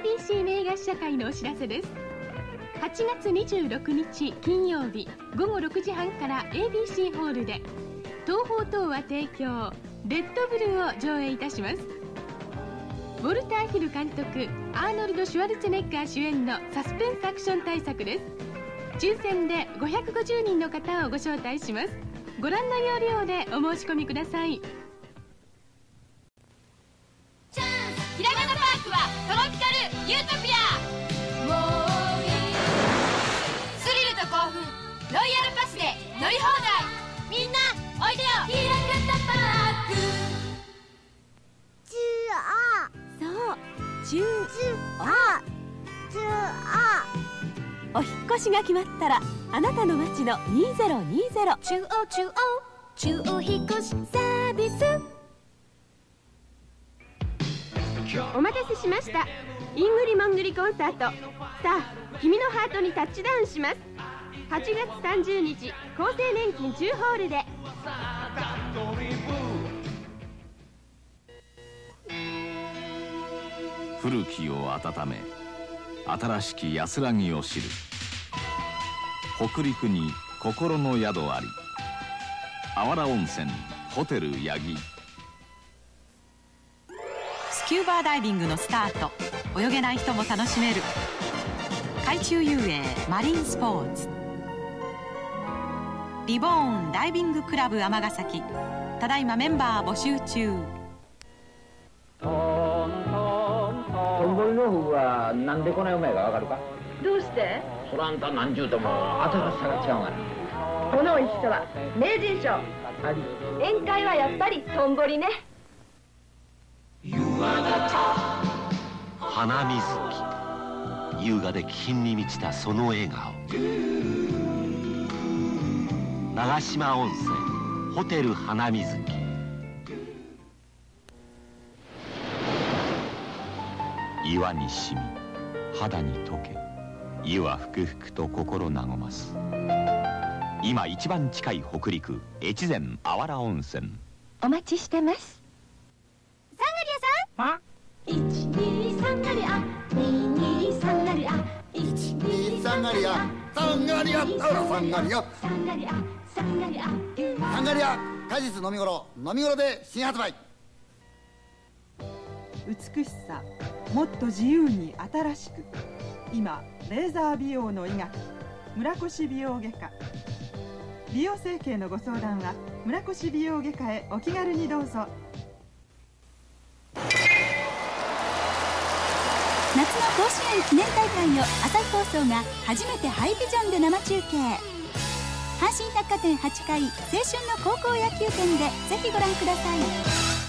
ABC 名画試写会のお知らせです。8月26日金曜日午後6時半から ABC ホールで東宝東和提供レッドブルーを上映いたします。ウォルター・ヒル監督アーノルド・シュワルツェネッガー主演のサスペンスアクション大作です。抽選で550人の方をご招待します。ご覧の要領でお申し込みください。ひらがなパークはトロピカユートピア。スリルと興奮。ロイヤルパスで乗り放題。みんなおいでよ。ひらがなパーク。そう中あお引っ越しが決まったらあなたの街の2020中央中央中央引っ越しサービスお待たせしました。イングリモングリコンサート。さあ君のハートにタッチダウンします。8月30日厚生年金10ホールで。古きを温め新しき安らぎを知る。北陸に心の宿あり。あわら温泉ホテル八木。スキューバーダイビングのスタート。泳げない人も楽しめる。海中遊泳マリンスポーツ。リボーンダイビングクラブ尼崎。ただいまメンバー募集中。トンボリのフグはなんでこないうまいかわかるか？どうして？そらあんた何十とも新しさが違うがな。この美味しさは名人賞。あり宴会はやっぱりトンボリね花水木優雅で気品に満ちたその笑顔。長島温泉ホテル花水木岩に染み肌に溶け湯はふくふくと心和ます。今一番近い北陸越前あわら温泉。お待ちしてます。ンガリアさん一二三ガリア二二三ガリア一二サンガリアサンガリアあらサンガリア三ガリア三ガリアサンガリア果実飲み頃飲み頃で新発売美しさもっ。と自由に新しく今レーザー美容の医学村越美容外科美容整形のご相談は村越美容外科へお気軽にどうぞ夏の甲子園記念大会を朝日放送が初めてハイビジョンで生中継。阪神百貨店8階青春の高校野球展でぜひご覧ください。